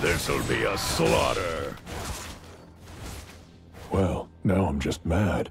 This'll be a slaughter. Well, now I'm just mad.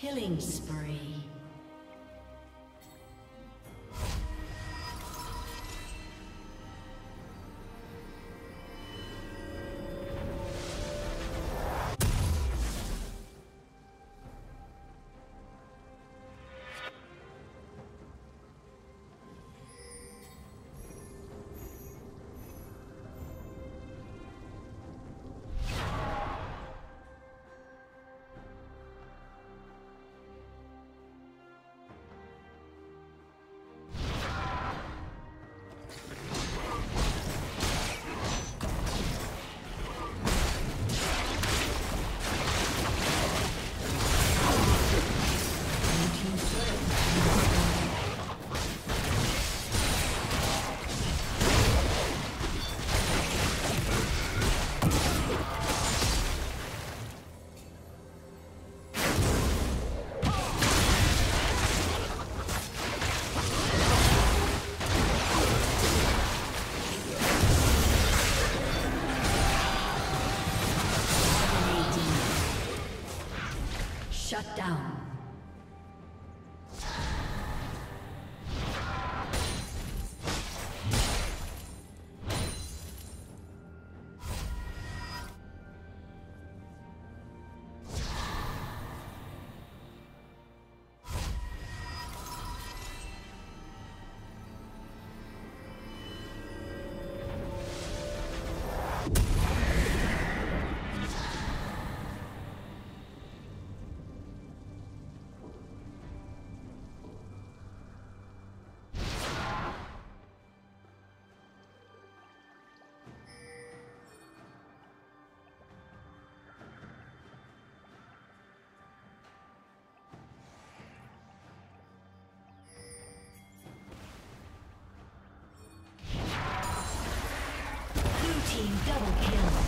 Killing spree. Double kill.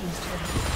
Team's turret.